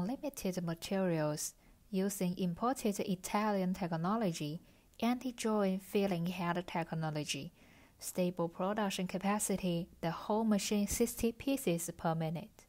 unlimited materials using imported Italian technology, anti-drawing filling head technology, stable production capacity, the whole machine 60 pieces per minute.